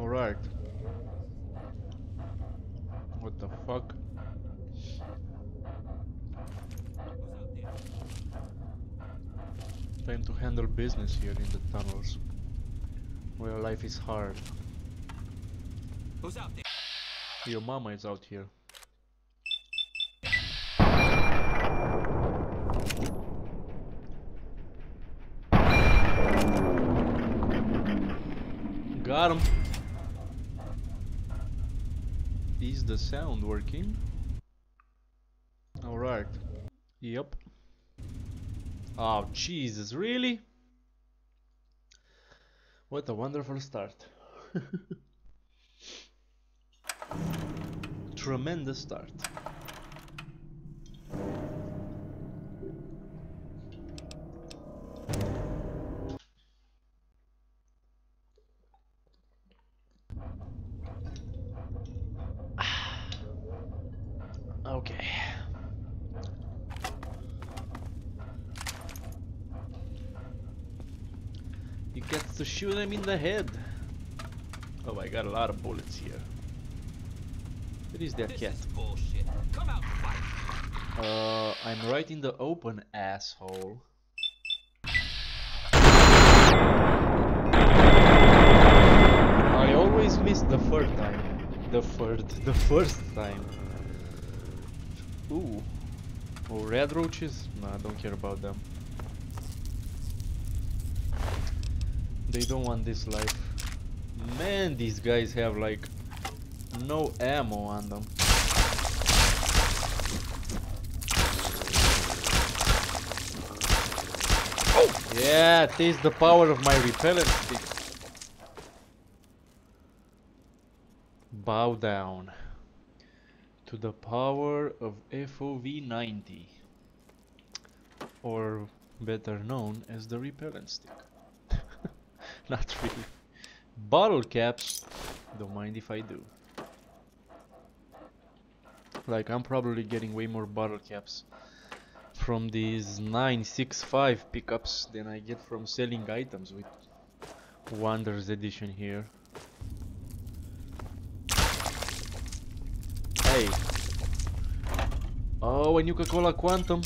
Alright. What the fuck? Time to handle business here in the tunnels. Where life is hard. Who's out there? Your mama is out here. Got him. Is the sound working? Alright. Yep. Oh, Jesus, really? What a wonderful start. Tremendous start. Okay. You get to shoot him in the head. Oh, I got a lot of bullets here. Where is that cat? is. Out. Uh, I'm right in the open, asshole. I always miss the third time. The third, the first time. Ooh. Oh, red roaches? Nah, I don't care about them. They don't want this life. Man, these guys have like no ammo on them. Oh! Yeah, taste the power of my repellent stick. Bow down to the power of FOV 90, or better known as the repellent stick. Not really. Bottle caps, don't mind if I do. Like, I'm probably getting way more bottle caps from these 965 pickups than I get from selling items with Wonders Edition here. Hey. Oh, a Nuka-Cola Quantum.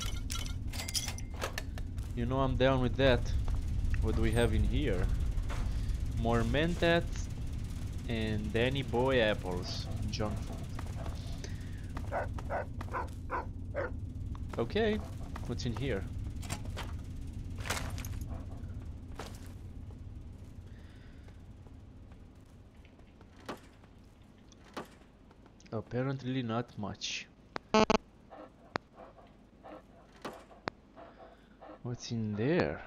You know I'm down with that. What do we have in here? More Mentats and Dandy Boy apples. Junk food. Okay, what's in here? Apparently not much. What's in there?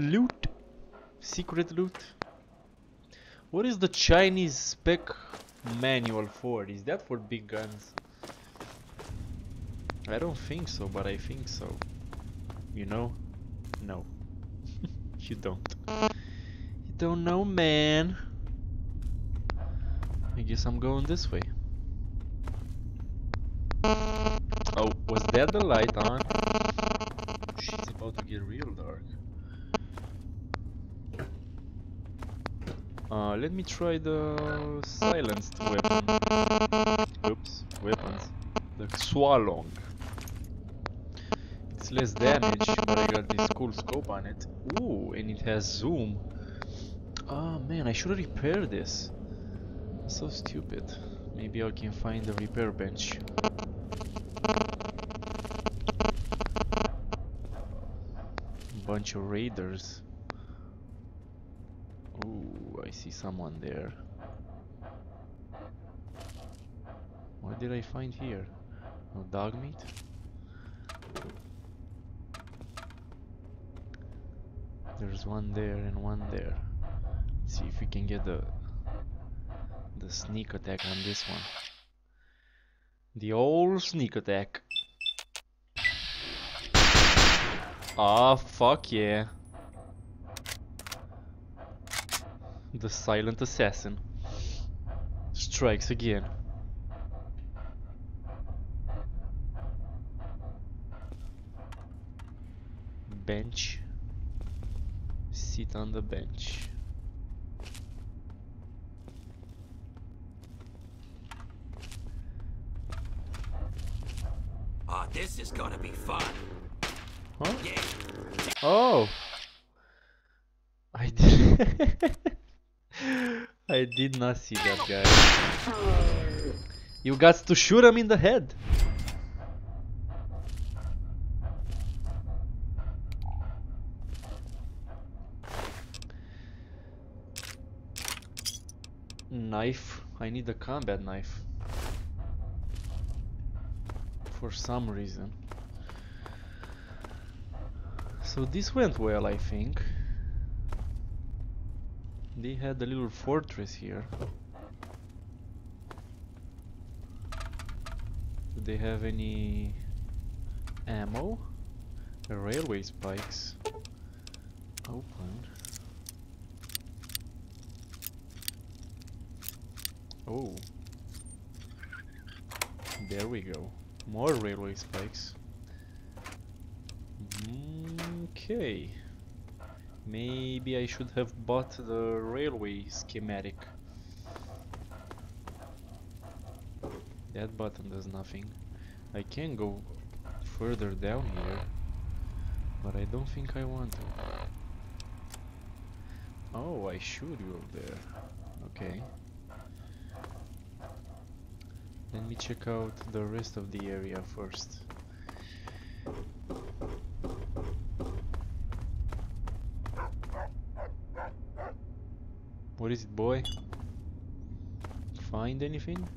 Loot. Secret loot. What is the Chinese spec manual for? Is that for big guns? I don't think so, but I think so. You know? No. you don't. You don't know, man. I guess I'm going this way. Oh, was that the light on? Shit's about to get real dark. Uh, let me try the silenced weapon. Oops, weapons. The Swalong. It's less damage, but I got this cool scope on it. Ooh, and it has zoom. Oh man, I should repair this. So stupid. Maybe I can find a repair bench. Bunch of raiders. I see someone there. What did I find here? No Dogmeat? There's one there and one there. Let's see if we can get the the sneak attack on this one. The old sneak attack. Ah, fuck yeah. The silent assassin strikes again. Bench. sit on the bench. Ah, this is gonna be fun. Huh? Yeah. Oh! I did. I did not see that guy. You got to shoot him in the head. Knife. I need a combat knife. For some reason. So this went well, I think. They had a little fortress here. Do they have any ammo? The railway spikes. Open. Oh. There we go. More railway spikes. Okay. Maybe I should have bought the railway schematic. That button does nothing. I can go further down here, but I don't think I want to. Oh, I should go there. Okay. Let me check out the rest of the area first. What is it, boy? Find anything?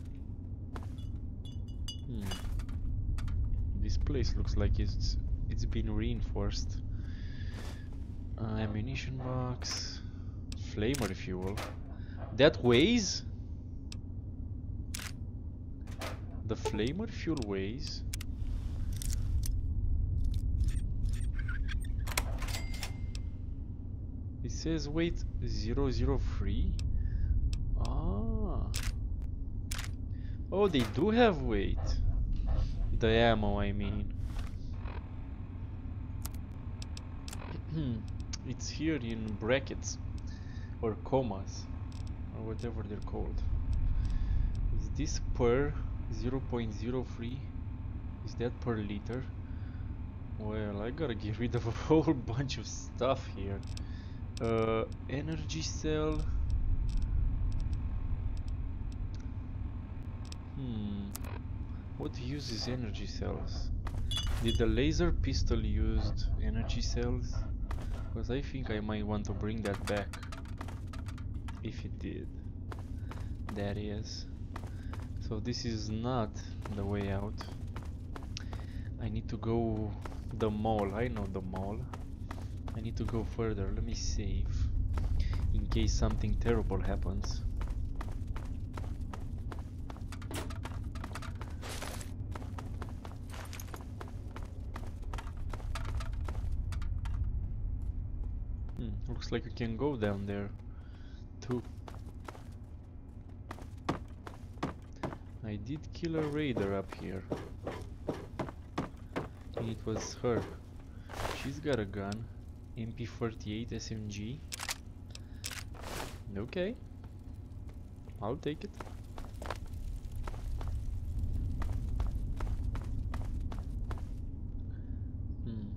Hmm. This place looks like it's it's been reinforced. Uh, ammunition box, flamer fuel. That weighs. The flamer fuel weighs. Says weight 003. Ah. Oh, they do have weight. The ammo, I mean. it's here in brackets or commas or whatever they're called. Is this per 0.03? Is that per liter? Well, I gotta get rid of a whole bunch of stuff here. Uh, energy cell. Hmm. What uses energy cells? Did the laser pistol used energy cells? Because I think I might want to bring that back. If it did. That is. So this is not the way out. I need to go the mall. I know the mall. I need to go further. Let me save in case something terrible happens. Hmm, looks like you can go down there too. I did kill a raider up here. And it was her. She's got a gun. MP48 SMG. Okay. I'll take it. Hmm.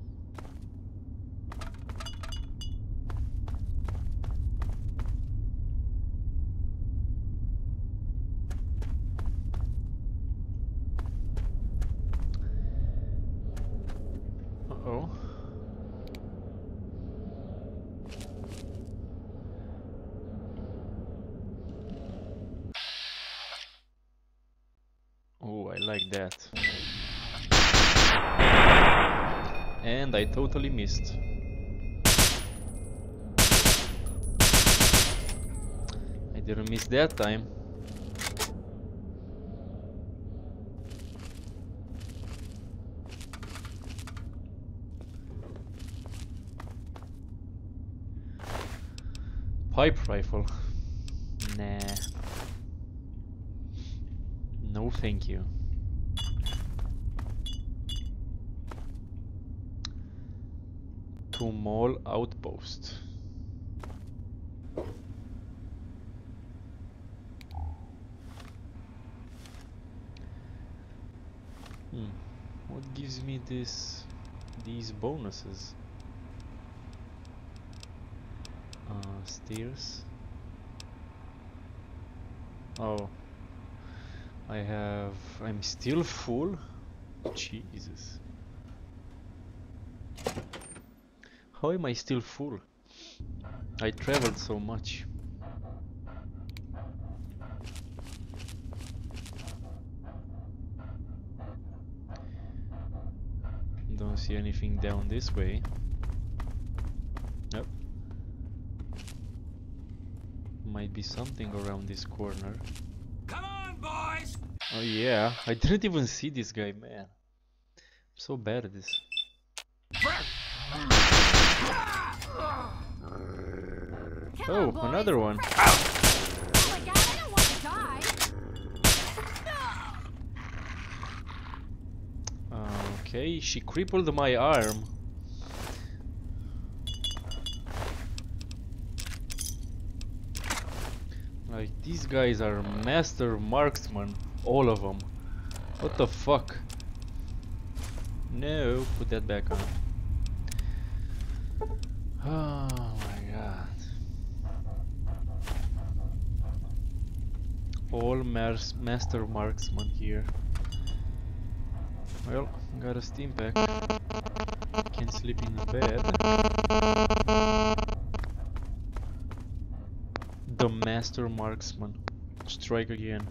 Uh-oh. Oh, I like that. And I totally I didn't miss that time. Pipe rifle. Nah. No thank you. to mall outpost. Hmm. What gives me this these bonuses? Uh, stairs. Oh, I have. I'm still full. Jesus. How am I still full? I traveled so much. Don't see anything down this way. Nope. Might be something around this corner. Come on, boys! Oh yeah, I didn't even see this guy, man. I'm so bad at this. Come Oh, on, another one. Oh my god, I don't want to die. Okay, she crippled my arm. Like, these guys are master marksmen, all of them. What the fuck? No, put that back on. Ah. All master marksman here. Well, got a stimpak. Can sleep in the bed. The master marksman. Strike again.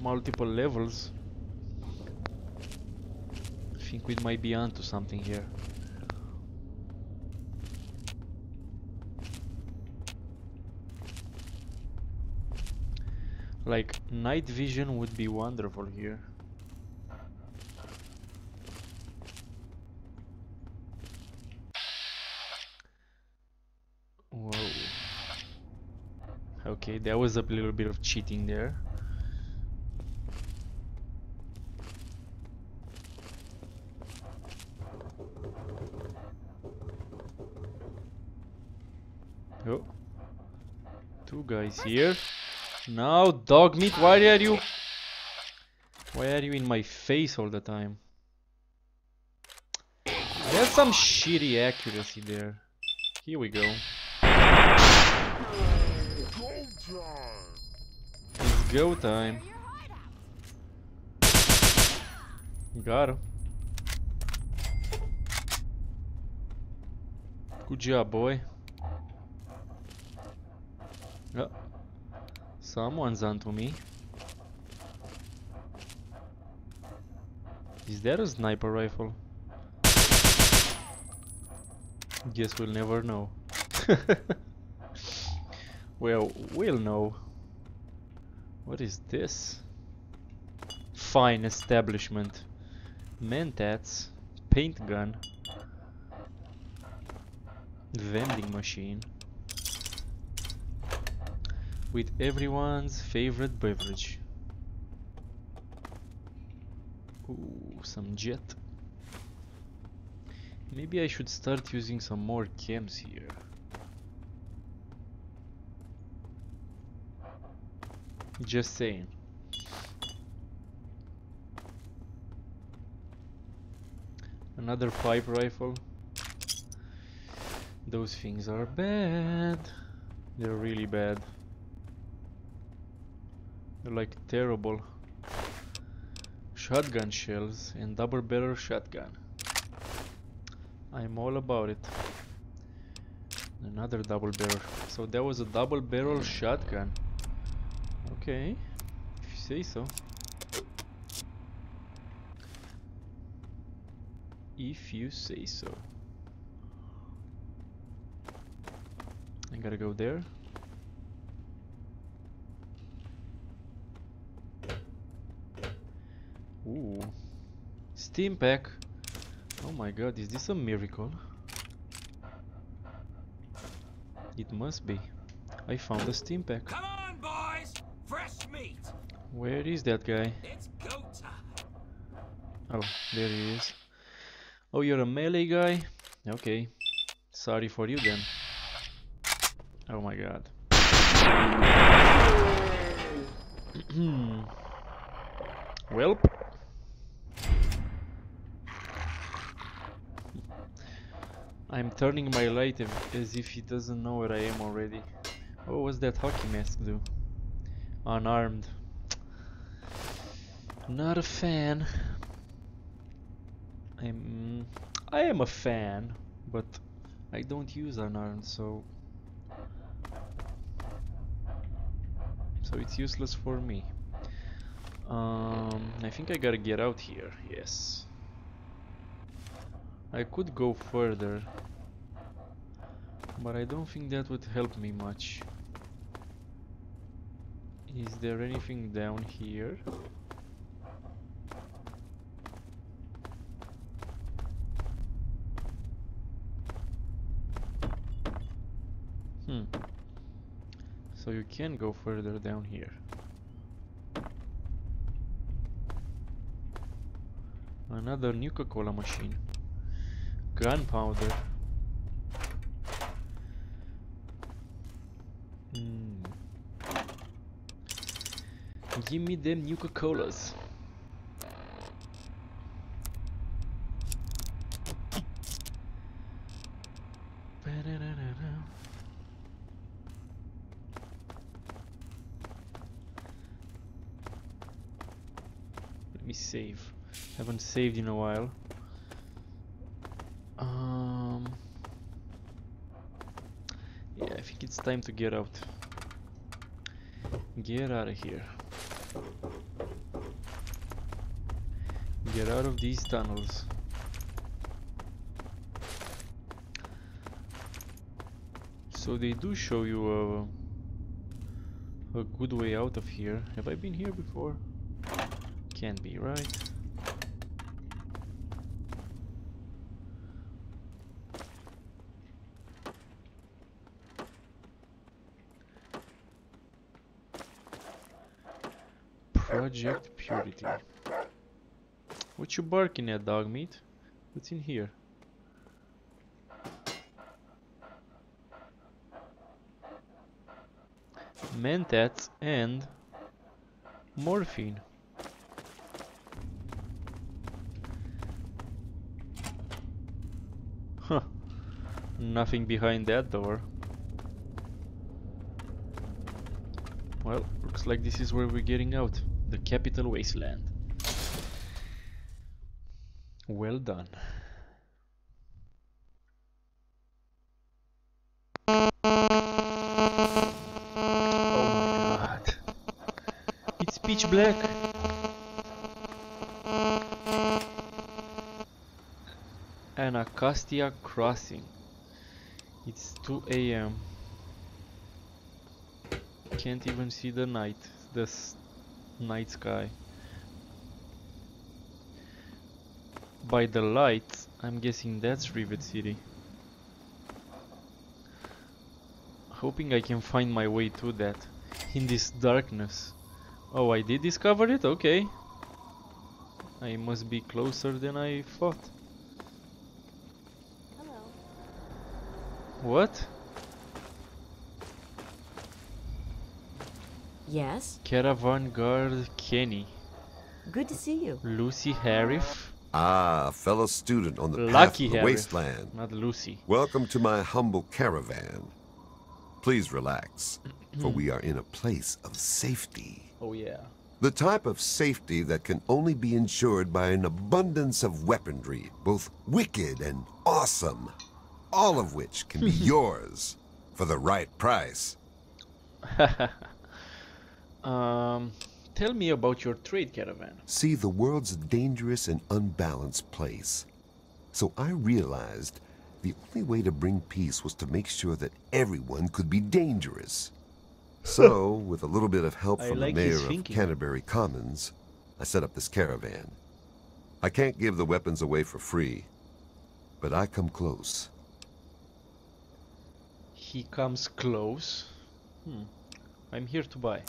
Multiple levels. I think we might be onto something here. Like, night vision would be wonderful here. Whoa. Okay, that was a little bit of cheating there. Oh. Guys here. Now, Dogmeat, why are you... Why are you in my face all the time? Had some shitty accuracy there. Here we go. It's go time. Got him. Good job, boy. Oh. Someone's onto me. Is that a sniper rifle? Guess we'll never know. well, we'll know. What is this? Fine establishment. Mentats. Paint gun. Vending machine. With everyone's favorite beverage. Ooh, some jet. Maybe I should start using some more chems here. Just saying. Another pipe rifle. Those things are bad. They're really bad. Like terrible. Shotgun shells and double barrel shotgun. I'm all about it. Another double barrel. So that was a double barrel shotgun. Okay, if you say so. If you say so. I gotta go there. Ooh. Stimpak. Oh my god, is this a miracle? It must be. I found a stimpak. Come on, boys! Fresh meat! Where is that guy? It's go time! Oh, there he is. Oh, you're a melee guy? Okay. Sorry for you then. Oh my god. Welp. I'm turning my light as if he doesn't know where I am already. What was that hockey mask do? Unarmed. Not a fan. I'm I am a fan, but I don't use unarmed, so so it's useless for me. Um, I think I gotta get out here. Yes. I could go further, but I don't think that would help me much. Is there anything down here? Hmm. So you can go further down here. Another Nuka-Cola machine. Gunpowder. Hmm. Give me them Nuka-Colas. Let me save. Haven't saved in a while. Um. Yeah, I think it's time to get out. Get out of here. Get out of these tunnels. So they do show you a, a good way out of here. Have I been here before? Can't be, right? Project Purity. What you barking at, Dogmeat? What's in here? Mentats and morphine. Huh. Nothing behind that door. Well, looks like this is where we're getting out. The capital wasteland. Well done. Oh my god. It's pitch black. Anacostia Crossing. It's 2 a.m. Can't even see the night, the night sky. By the light, I'm guessing that's Rivet City. Hoping I can find my way to that in this darkness. Oh, I did discover it? Okay. I must be closer than I thought. Hello. What? Yes, Caravan Guard Kenny. good to see you. Lucy Harif. Ah, fellow student on the path of the Harif. wasteland. Not Lucy. Welcome to my humble caravan. Please relax, for we are in a place of safety. Oh yeah. The type of safety that can only be ensured by an abundance of weaponry, both wicked and awesome, all of which can be yours for the right price. Um, tell me about your trade caravan. See, the world's a dangerous and unbalanced place. So I realized the only way to bring peace was to make sure that everyone could be dangerous. So, with a little bit of help from like the mayor of. Canterbury Commons, I set up this caravan. I can't give the weapons away for free, but I come close. He comes close. Hmm. I'm here to buy.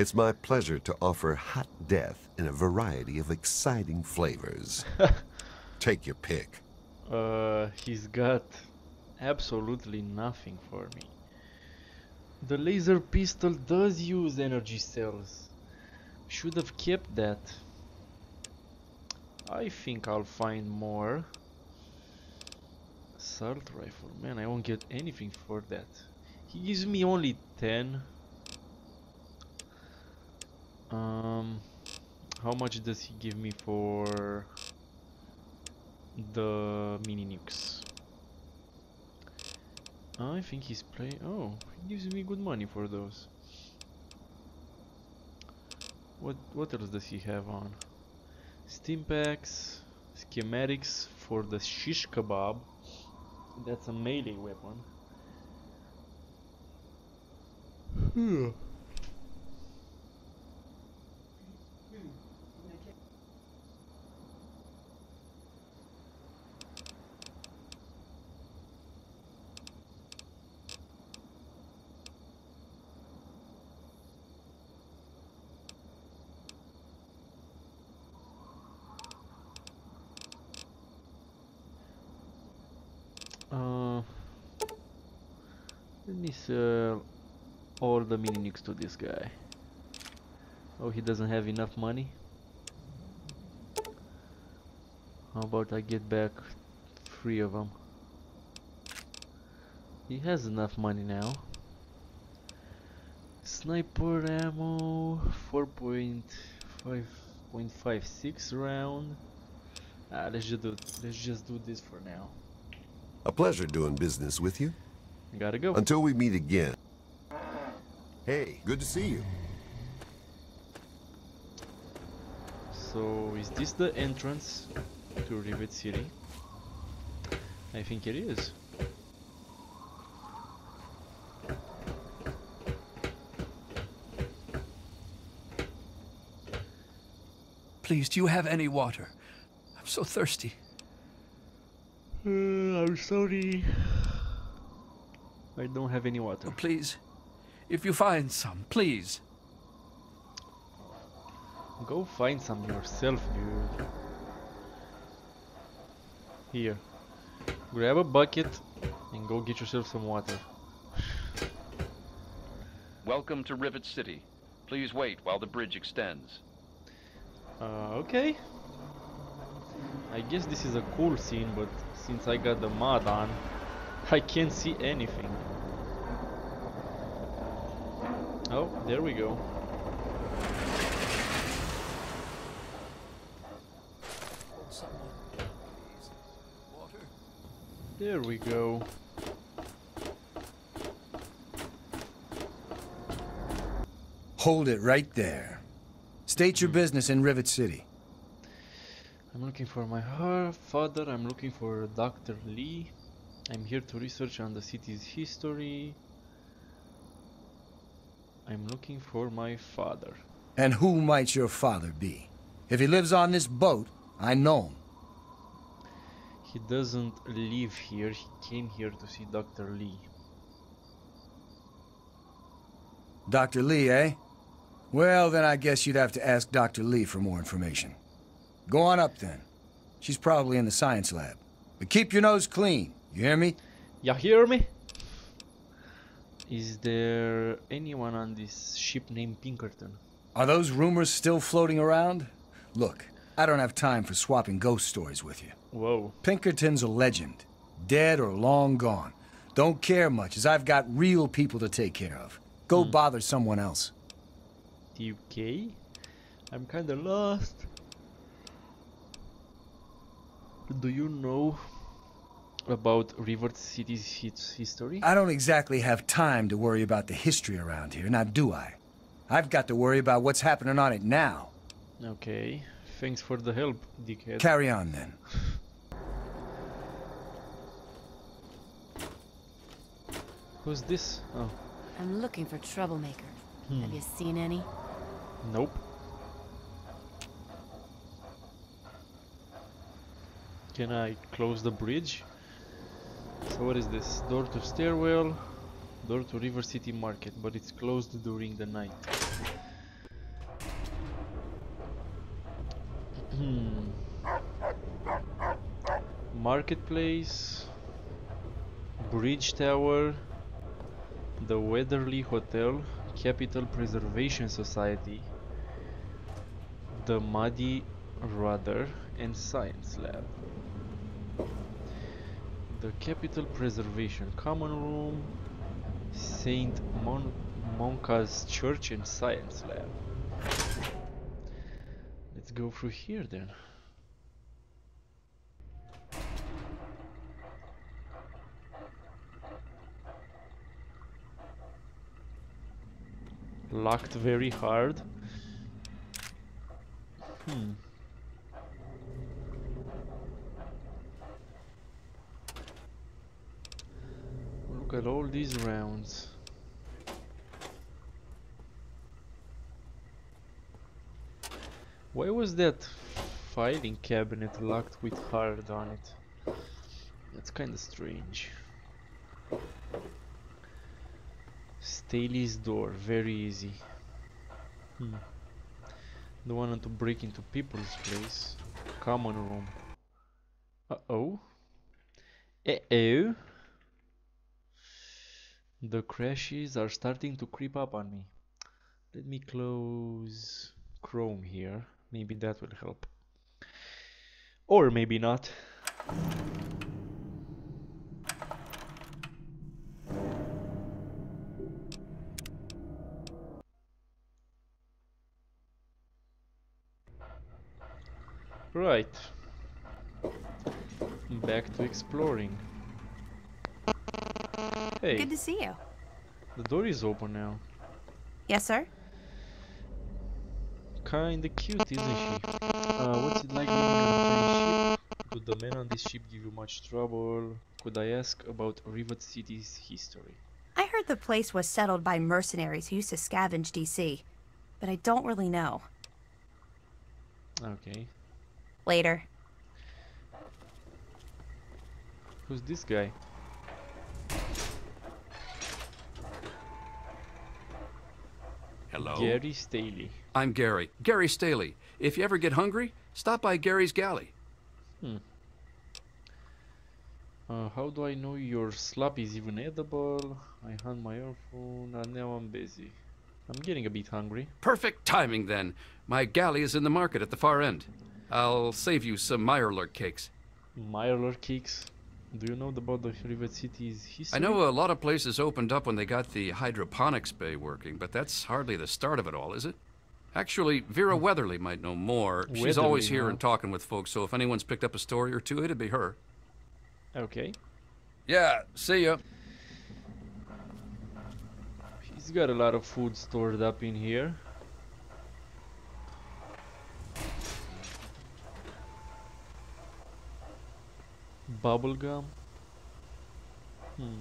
It's my pleasure to offer hot death in a variety of exciting flavors. Take your pick. Uh, he's got absolutely nothing for me. The laser pistol does use energy cells. Should have kept that. I think I'll find more. Assault rifle. Man, I won't get anything for that. He gives me only 10. Um, how much does he give me for the mini nukes? I think he's playing. Oh, he gives me good money for those. What what else does he have on? Stimpaks, schematics for the shish kebab. That's a melee weapon. Uh, me sell all the mini nukes to this guy. Oh, he doesn't have enough money. How about I get back three of them? He has enough money now. Sniper ammo, 4.5.56 round. Ah, let's just do let's just do this for now. A pleasure doing business with you. Gotta go. Until we meet again. Hey, good to see you. So, is this the entrance to Rivet City? I think it is. Please, do you have any water? I'm so thirsty. Uh, I'm sorry. I don't have any water. Oh, please, if you find some, please. Go find some yourself, dude. Here. Grab a bucket and go get yourself some water. Welcome to Rivet City. Please wait while the bridge extends. Uh, okay. I guess this is a cool scene, but since I got the mod on, I can't see anything. Oh, there we go. Someone, please. Water? There we go. Hold it right there. State your hmm. business in Rivet City. I'm looking for my her father. I'm looking for Dr. Lee. I'm here to research on the city's history. I'm looking for my father. And who might your father be? If he lives on this boat, I know him. He doesn't live here. He came here to see Dr. Lee. Dr. Lee, eh? Well, then I guess you'd have to ask Dr. Lee for more information. Go on up then. She's probably in the science lab. But keep your nose clean, you hear me? Ya hear me? Is there anyone on this ship named Pinkerton? Are those rumors still floating around? Look, I don't have time for swapping ghost stories with you. Whoa. Pinkerton's a legend. Dead or long gone. Don't care much, as I've got real people to take care of. Go hmm. bother someone else. UK? I'm kinda lost. Do you know about Rivet City's his history? I don't exactly have time to worry about the history around here, now do I? I've got to worry about what's happening on it now. Okay. Thanks for the help, dickhead. Carry on then. Who's this? Oh, I'm looking for troublemakers. Hmm. Have you seen any? nope. Can I close the bridge? So what is this? Door to stairwell, door to Rivet City Market, but it's closed during the night. Marketplace, Bridge Tower, the Weatherly Hotel, Capital Preservation Society, the Muddy Rudder, and Science Lab. The Capital Preservation Common Room, Saint Mon Monka's Church and Science Lab. Let's go through here then. Locked very hard. Hmm. Look at all these rounds. Why was that filing cabinet locked with hard on it? That's kinda strange. Staley's door, very easy. Hmm. Don't want to break into people's place. Common room. Uh-oh. Uh-oh. The crashes are starting to creep up on me. Let me close Chrome here. Maybe that will help. Or maybe not. Right. Back to exploring. Hey, Good to see you. the door is open now. Yes, sir? Kinda cute, isn't she? Uh, what's it like living on a ship? Do the men on this ship give you much trouble? Could I ask about Rivet City's history? I heard the place was settled by mercenaries who used to scavenge DC, but I don't really know. Okay. Later. Who's this guy? Hello. Gary Staley. I'm Gary. Gary Staley. If you ever get hungry, stop by Gary's Galley. Uh, how do I know your slop is even edible? I hand my earphone and now I'm busy. I'm getting a bit hungry. Perfect timing then. My galley is in the market at the far end. I'll save you some Mirelurk cakes. Myrler Kicks. Do you know about the Rivet City's history? I know a lot of places opened up when they got the hydroponics bay working, but that's hardly the start of it all, is it? Actually, Vera hmm. Weatherly might know more. She's always here huh? and talking with folks, so if anyone's picked up a story or two, it'd be her. Okay. Yeah, see ya. He's got a lot of food stored up in here. Bubblegum. Hmm.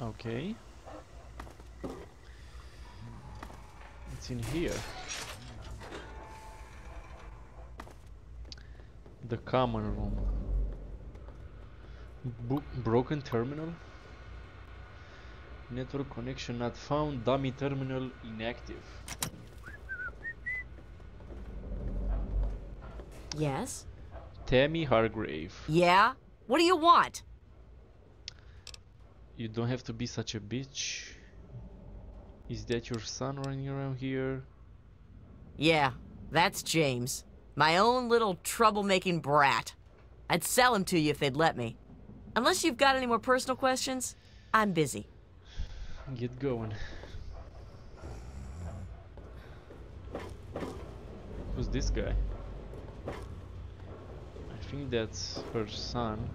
Okay. It's in here. The common room. Bo broken terminal? Network connection not found. Dummy terminal inactive. Yes? Tammy Hargrave. Yeah? What do you want? You don't have to be such a bitch. Is that your son running around here? Yeah, that's James. My own little troublemaking brat. I'd sell him to you if they'd let me. Unless you've got any more personal questions, I'm busy. Get going. Who's this guy? Think that's her son.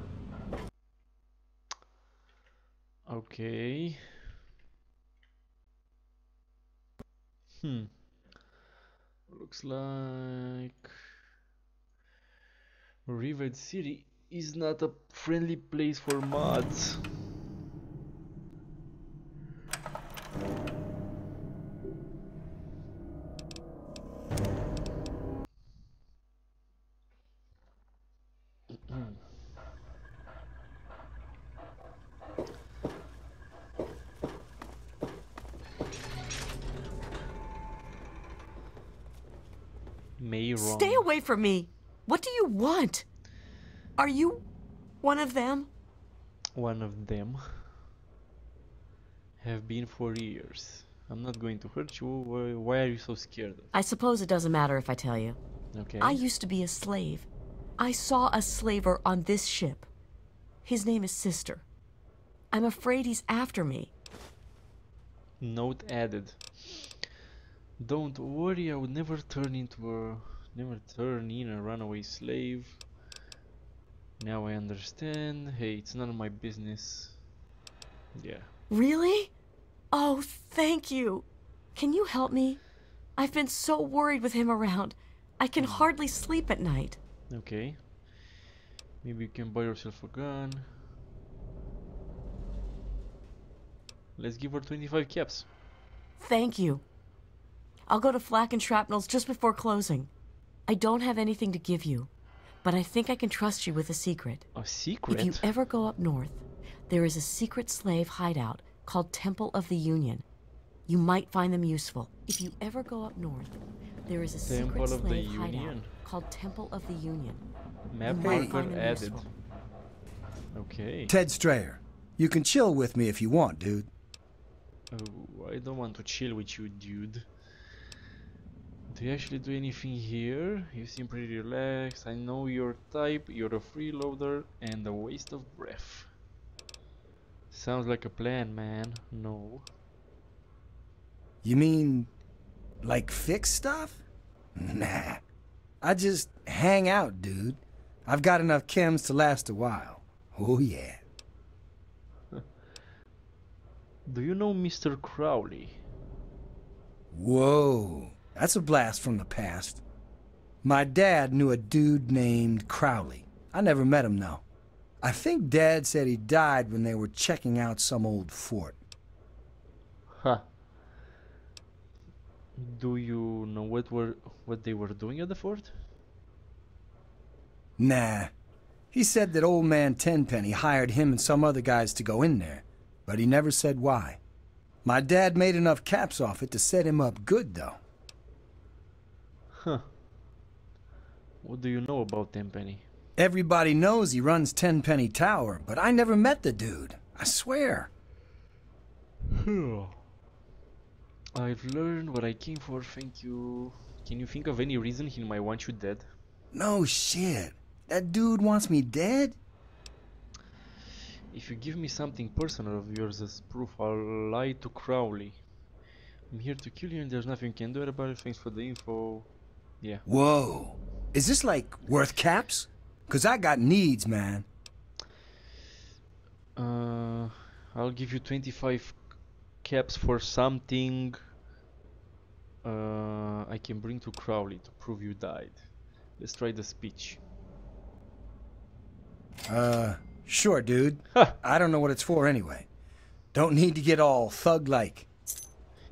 Okay. Hmm. Looks like Rivet City is not a friendly place for mods. May wrong. Stay away from me! What do you want? Are you One of them? One of them have been for years. I'm not going to hurt you. Why, are you so scared? I suppose it doesn't matter if I tell you. Okay. I used to be a slave. I saw a slaver on this ship. His name is Sister. I'm afraid he's after me. Note added. Don't worry, I would never turn into a never turn in a runaway slave. Now I understand. Hey, it's none of my business. Yeah. Really? Oh, thank you. Can you help me? I've been so worried with him around. I can hmm. hardly sleep at night. Okay. Maybe you can buy yourself a gun. Let's give her 25 caps. Thank you. I'll go to Flak and Shrapnel's just before closing. I don't have anything to give you, but I think I can trust you with a secret. A secret? If you ever go up north, there is a secret slave hideout called Temple of the Union. You might find them useful. If you ever go up north, there is a Temple secret of the slave hideout Union. called Temple of the Union. Map You might marker find them added. useful. Okay. Ted Strayer, you can chill with me if you want, dude. Oh, I don't want to chill with you, dude. Do you actually do anything here? You seem pretty relaxed. I know your type. You're a freeloader and a waste of breath. Sounds like a plan, man. No. You mean, like fix stuff? Nah. I just hang out, dude. I've got enough chems to last a while. Oh, yeah. Do you know Mr. Crowley? Whoa, that's a blast from the past. My dad knew a dude named Crowley. I never met him, though. I think Dad said he died when they were checking out some old fort. Huh. Do you know what were what they were doing at the fort? Nah. He said that old man Tenpenny hired him and some other guys to go in there, but he never said why. My dad made enough caps off it to set him up good, though. Huh. What do you know about Tenpenny? Everybody knows he runs Tenpenny Tower, but I never met the dude. I swear. I've learned what I came for, thank you. Can you think of any reason he might want you dead? No shit. That dude wants me dead? If you give me something personal of yours as proof, I'll lie to Crowley. I'm here to kill you and there's nothing you can do about it. Thanks for the info. Yeah. Whoa. Is this like worth caps? Cause I got needs, man. Uh, I'll give you 25 caps for something uh, I can bring to Crowley to prove you died. Let's try the speech. Uh, sure, dude. Ha! I don't know what it's for anyway. Don't need to get all thug-like.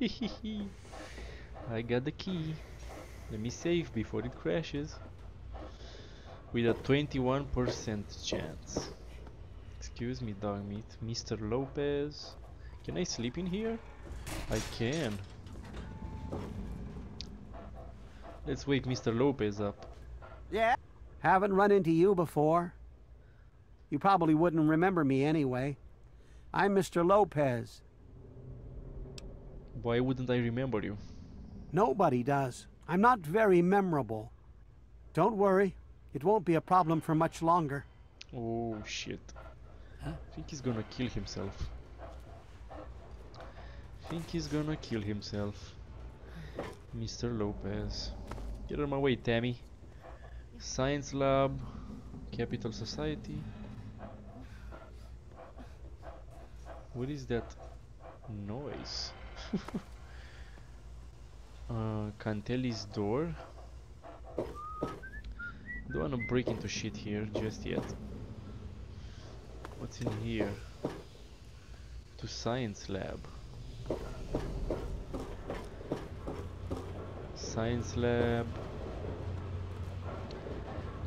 I got the key. Let me save before it crashes. With a 21% chance. Excuse me, Dogmeat. Mr. Lopez. Can I sleep in here? I can. Let's wake Mr. Lopez up. Yeah? Haven't run into you before. You probably wouldn't remember me anyway. I'm Mr. Lopez. Why wouldn't I remember you? Nobody does. I'm not very memorable. Don't worry. It won't be a problem for much longer. Oh shit. I think he's gonna kill himself. I think he's gonna kill himself. Mr. Lopez. Get out of my way, Tammy. Science Lab. Capital Society. What is that noise? uh, Cantelli's door. Don't wanna break into shit here just yet. What's in here? To science lab. Science lab.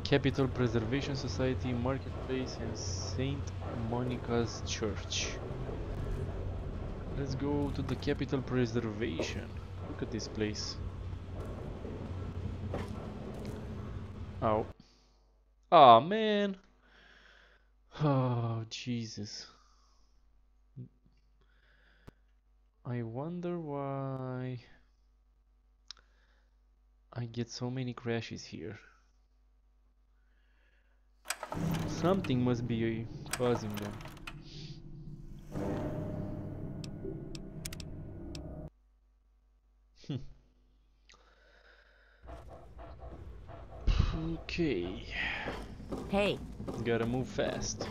Capital Preservation Society, Marketplace, and Saint Monica's Church. Let's go to the Capital Preservation. Look at this place. Oh. Oh, man. Oh, Jesus. I wonder why I get so many crashes here. Something must be causing them. Okay. Hey, Gotta move fast.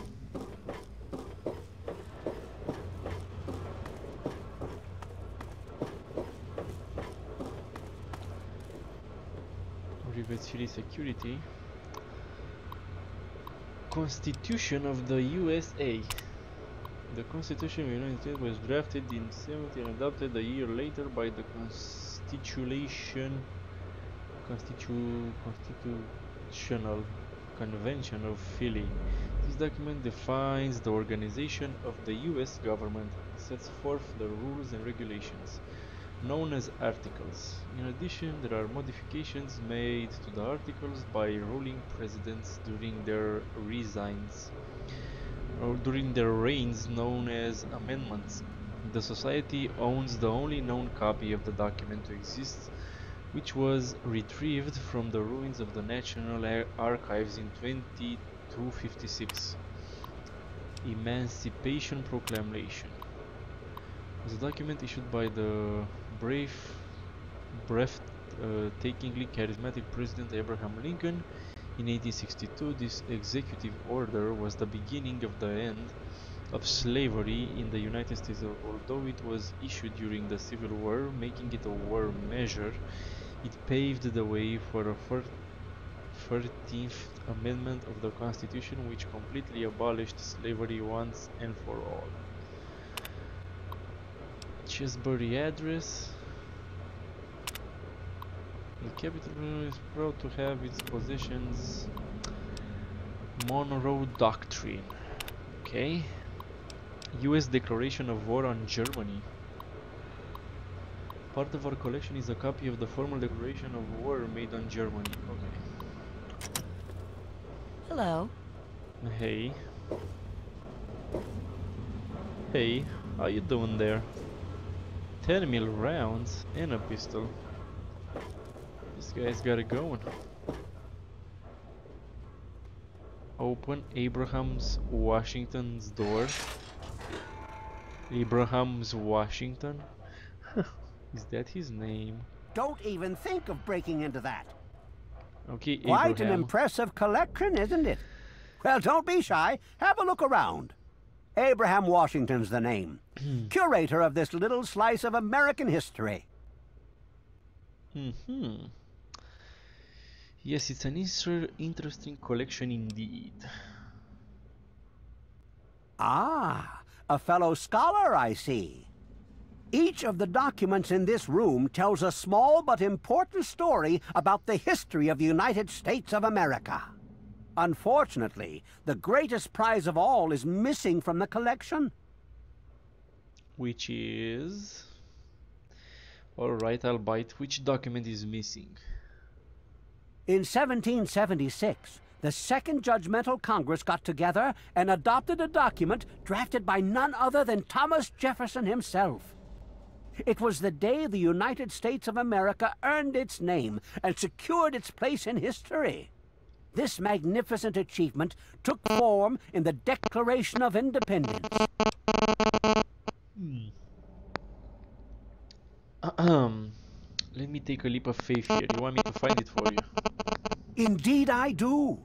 Rivet City Security. Constitution of the USA. The Constitution of the United States was drafted in 17 and adopted a year later by the Constitution Constitu Constitutional Convention of Philly. This document defines the organization of the US government and sets forth the rules and regulations, known as articles. In addition, there are modifications made to the articles by ruling presidents during their resigns or during their reigns known as amendments. The society owns the only known copy of the document to exist which was retrieved from the ruins of the National Ar Archives in 2256. Emancipation Proclamation was a document issued by the brave, breathtakingly uh, charismatic President Abraham Lincoln in 1862. This executive order was the beginning of the end of slavery in the United States, although it was issued during the Civil War, making it a war measure. It paved the way for a 13th Amendment of the Constitution which completely abolished slavery once and for all. Chesbury address. The capital is proud to have its possessions Monroe Doctrine. Okay. US Declaration of War on Germany. Part of our collection is a copy of the formal declaration of war made on Germany. Okay. hello. Hey. Hey, how you doing there? 10 mil rounds and a pistol. This guy's got it going. Open Abraham's Washington's door. Abraham's Washington? Is that his name? Don't even think of breaking into that. Okay, Quite an impressive collection, isn't it? Well, don't be shy. Have a look around. Abraham Washington's the name. Curator of this little slice of American history. Mm-hmm. Yes, it's an inter interesting collection indeed. Ah, a fellow scholar, I see. Each of the documents in this room tells a small but important story about the history of the United States of America. Unfortunately, the greatest prize of all is missing from the collection. Which is... Alright, I'll bite. Which document is missing? In 1776, the Second Judgmental Congress got together and adopted a document drafted by none other than Thomas Jefferson himself. It was the day the United States of America earned its name and secured its place in history. This magnificent achievement took form in the Declaration of Independence. Ahem. Let me take a leap of faith here. You want me to find it for you? Indeed, I do.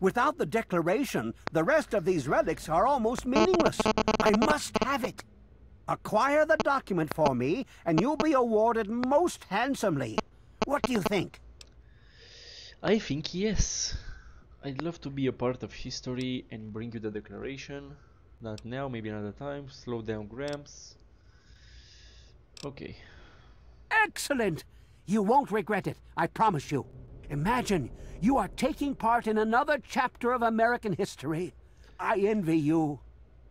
Without the Declaration, the rest of these relics are almost meaningless. I must have it. Acquire the document for me, and you'll be awarded most handsomely. What do you think? I think yes. I'd love to be a part of history and bring you the declaration. Not now, maybe another time. Slow down, Gramps. Okay. Excellent! You won't regret it, I promise you. Imagine you are taking part in another chapter of American history. I envy you.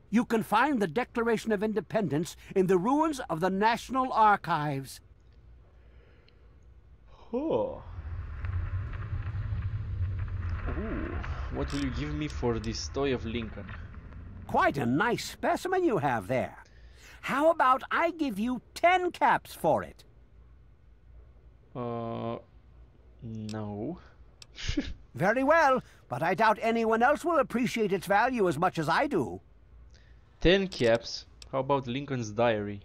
You can find the Declaration of Independence in the ruins of the National Archives. Oh. Ooh. What will you give me for this toy of Lincoln? Quite a nice specimen you have there. How about I give you ten caps for it? Uh, no. Very well, but I doubt anyone else will appreciate its value as much as I do. Ten caps. How about Lincoln's diary?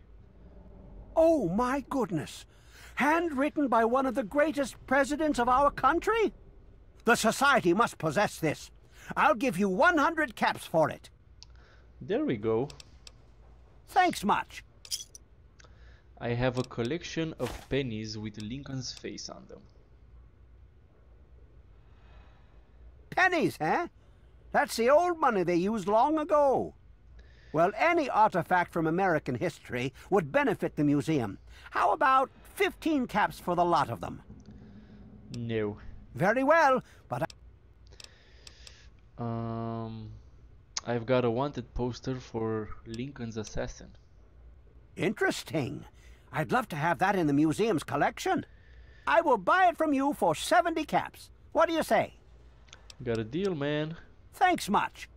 Oh, my goodness. Handwritten by one of the greatest presidents of our country? The Society must possess this. I'll give you 100 caps for it. There we go. Thanks much. I have a collection of pennies with Lincoln's face on them. Pennies, eh? That's the old money they used long ago. Well, any artifact from American history would benefit the museum. How about 15 caps for the lot of them? No. Very well, but I... Um, I've got a wanted poster for Lincoln's assassin. Interesting. I'd love to have that in the museum's collection. I will buy it from you for 70 caps. What do you say? Got a deal, man. Thanks much.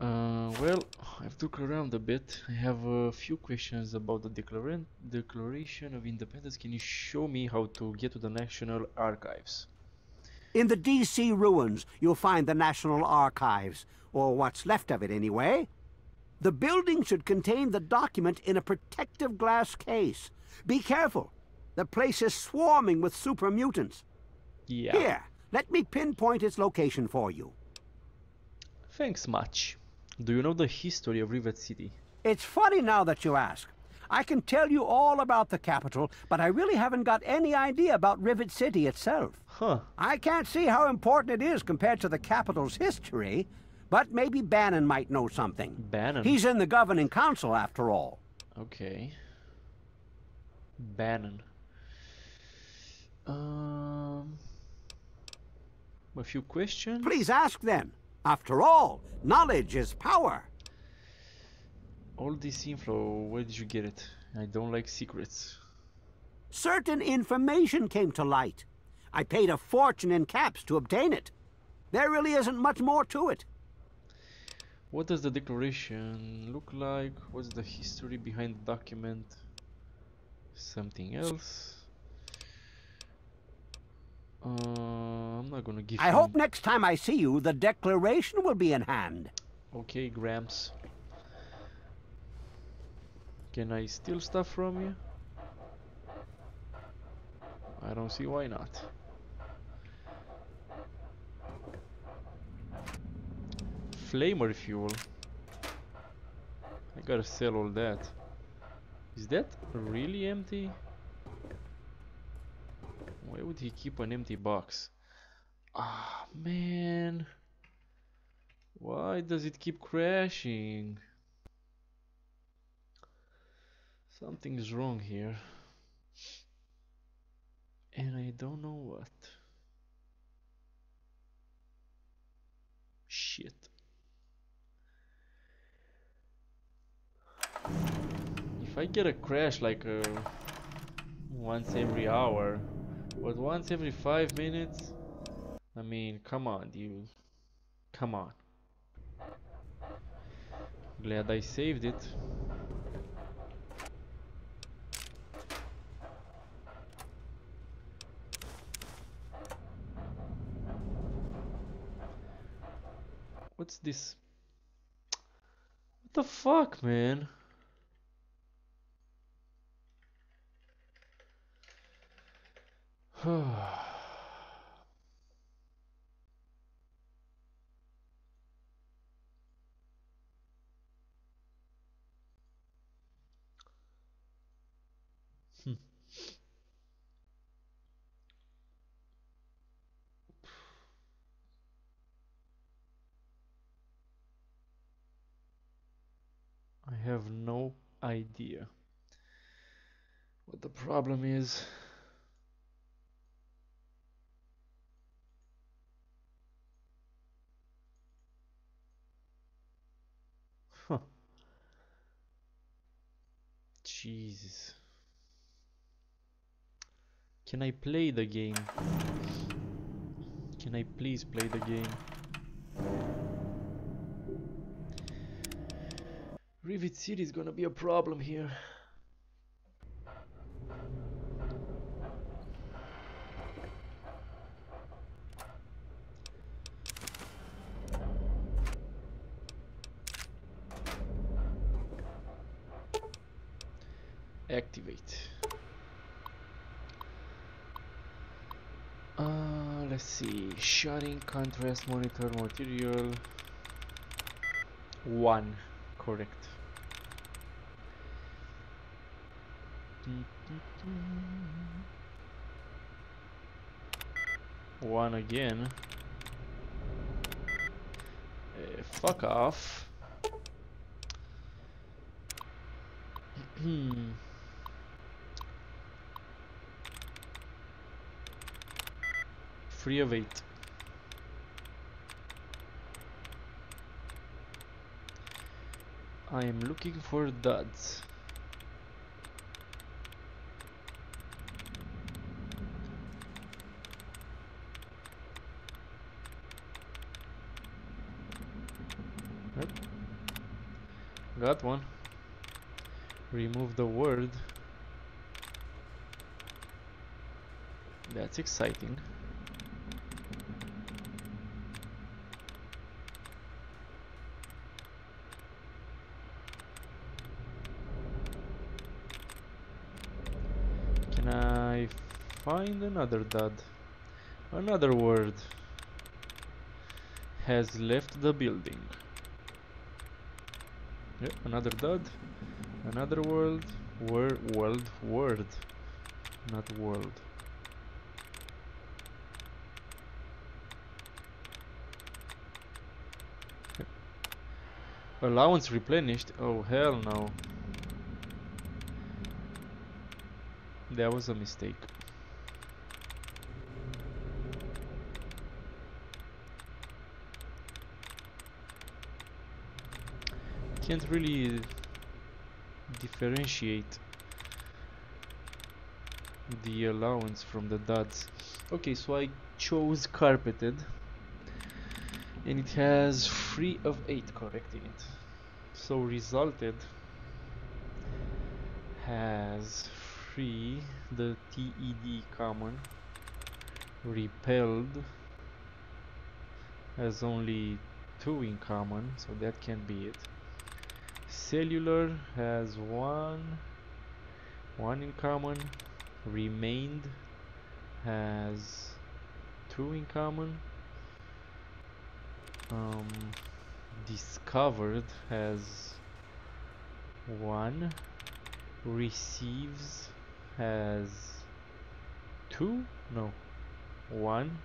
Uh, well, I've looked around a bit. I have a few questions about the Declaration Declaration of Independence. Can you show me how to get to the National Archives? In the D.C. ruins, you'll find the National Archives, or what's left of it anyway. The building should contain the document in a protective glass case. Be careful. The place is swarming with super mutants. Yeah. Here, let me pinpoint its location for you. Thanks much. Do you know the history of Rivet City? It's funny now that you ask. I can tell you all about the capital, but I really haven't got any idea about Rivet City itself. Huh. I can't see how important it is compared to the capital's history, but maybe Bannon might know something. Bannon? He's in the governing council, after all. Okay. Bannon. Um... A few questions? Please ask then. After all, knowledge is power. All this info, where did you get it? I don't like secrets. Certain information came to light. I paid a fortune in caps to obtain it. There really isn't much more to it. What does the declaration look like? What's the history behind the document? Something else? Uh, I'm not gonna give I hope next time I see you, the declaration will be in hand. Okay, Gramps. Can I steal stuff from you? I don't see why not. Flamer fuel. I gotta sell all that. Is that really empty? Why would he keep an empty box? Ah, man. Why does it keep crashing? Something's wrong here. And I don't know what. Shit. If I get a crash like uh, once every hour, but once every five minutes, I mean, come on, dude. Come on. Glad I saved it. What's this? What the fuck, man? I have no idea what the problem is. Huh. Jesus. Can I play the game? Can I please play the game? Rivet City is gonna be a problem here. Activate. Uh, let's see. Shutting contrast monitor material. One. Correct. One again. Uh, fuck off. Hmm. Free. I am looking for duds. Got one. Remove the word. That's exciting. Can I find another dud? Another word has left the building. Yep, another dud. Another world. Word. World. Word. Not world. Allowance replenished. Oh hell no. That was a mistake. Can't really differentiate the allowance from the duds. Okay, so I chose carpeted and it has 3 of 8 correct in it. So resulted has 3 the TED common repelled has only 2 in common so that can be it cellular has 1 1 in common remained has 2 in common um, discovered has 1 receives has two no one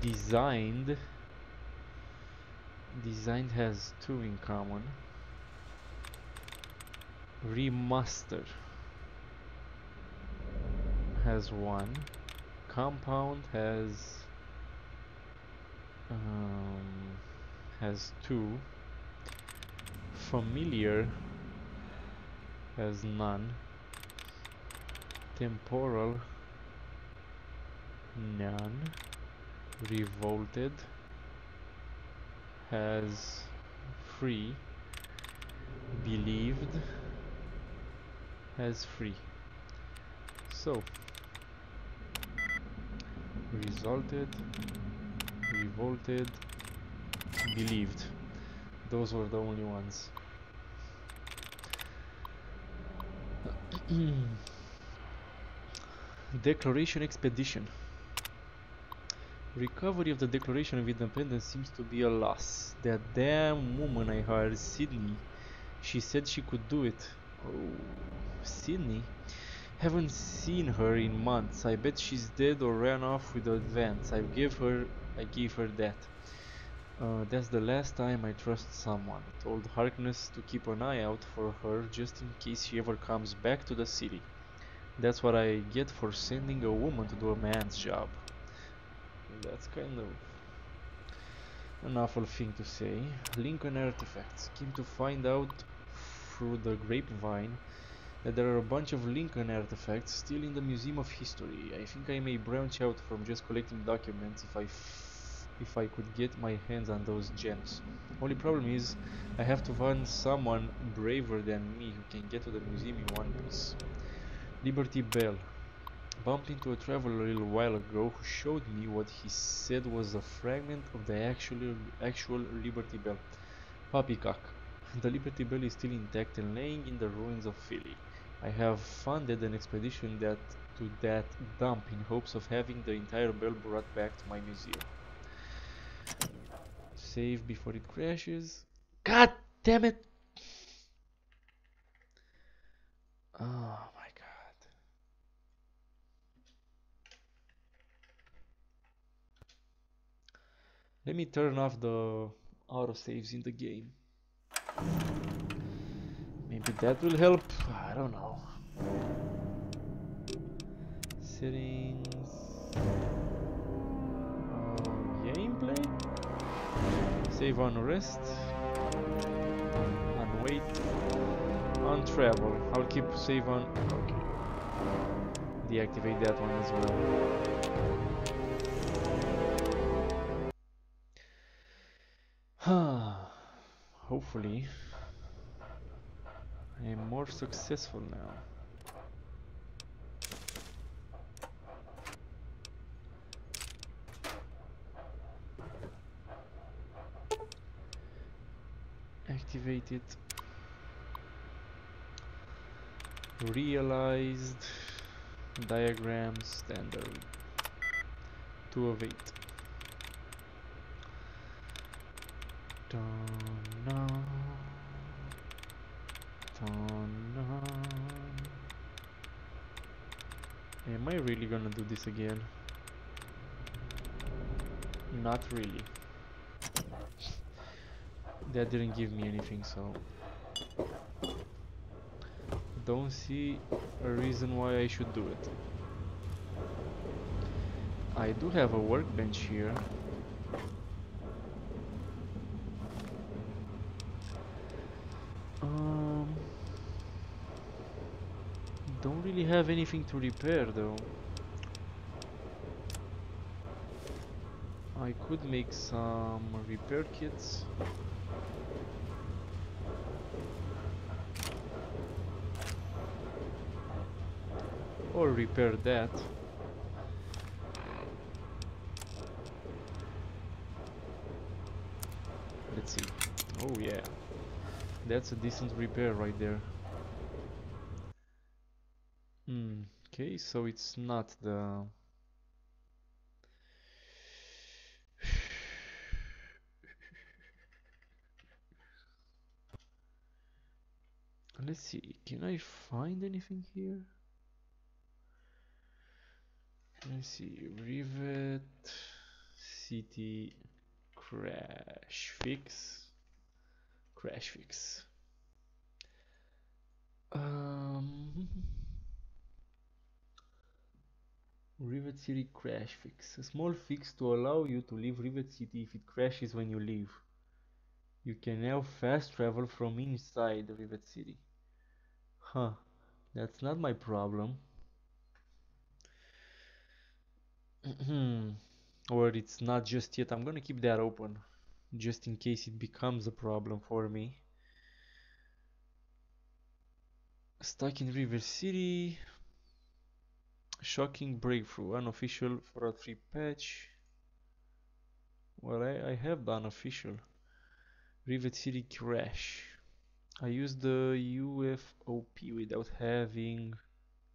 designed designed has two in common remaster. Has one. Compound has um, has two. Familiar has none. Temporal none. Revolted has free believed has free so resulted revolted believed those were the only ones Declaration Expedition. Recovery of the Declaration of Independence seems to be a loss. That damn woman I hired, Sydney, she said she could do it. Oh, Sydney? Haven't seen her in months. I bet she's dead or ran off with advance. I gave her, I gave her that. Uh, that's the last time I trust someone. Told Harkness to keep an eye out for her just in case she ever comes back to the city. That's what I get for sending a woman to do a man's job. That's kind of an awful thing to say. Lincoln artifacts. Came to find out through the grapevine that there are a bunch of Lincoln artifacts still in the Museum of History. I think I may branch out from just collecting documents if I if I could get my hands on those gems. Only problem is, I have to find someone braver than me who can get to the museum in one piece. Liberty Bell. Bumped into a traveler a little while ago who showed me what he said was a fragment of the actual, actual Liberty Bell. Poppycock. The Liberty Bell is still intact and laying in the ruins of Philly. I have funded an expedition that to that dump in hopes of having the entire bell brought back to my museum. Save before it crashes. God damn it! Oh my god. Let me turn off the autosaves in the game. Maybe that will help. I don't know. Settings. Uh, gameplay. Save on rest. On wait. On travel. I'll keep save on. Okay. Deactivate that one as well. Hopefully. I am more successful now. Activated. Realized diagram standard. 2 of 8. Don't know. Don't know. Am I really gonna do this again? Not really. That didn't give me anything, so... Don't see a reason why I should do it. I do have a workbench here. Um, don't really have anything to repair though. I could make some repair kits. Or repair that. Let's see. Oh yeah. That's a decent repair right there. Hmm. Okay, so it's not the... Let's see, can I find anything here? Let's see, Rivet City Crash Fix Crash Fix um, Rivet City Crash Fix. A small fix to allow you to leave Rivet City if it crashes when you leave. You can now fast travel from inside Rivet City. Huh that's not my problem. Or it's not just yet. I'm gonna keep that open just in case it becomes a problem for me. Stuck in Rivet City shocking breakthrough unofficial a free patch. Well I, I have the unofficial. Rivet City crash. I used the UFOP without having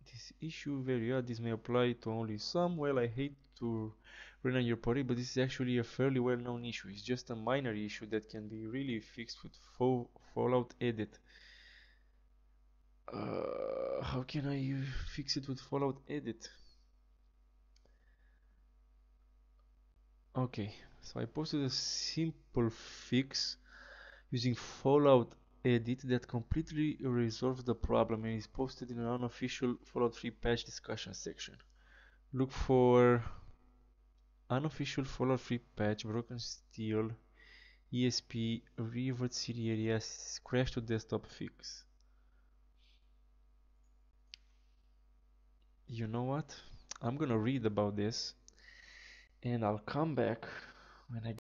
this issue. Very odd this may apply to only some. Well I hate to run on your party but this is actually a fairly well known issue. It's just a minor issue that can be really fixed with fallout edit uh, how can I fix it with fallout edit okay so I posted a simple fix using fallout edit that completely resolves the problem and is posted in an unofficial Fallout 3 patch discussion section. Look for unofficial Fallout 3 patch, Broken Steel, ESP, Rivet City Areas, Crash to Desktop Fix. You know what? I'm gonna read about this and I'll come back when I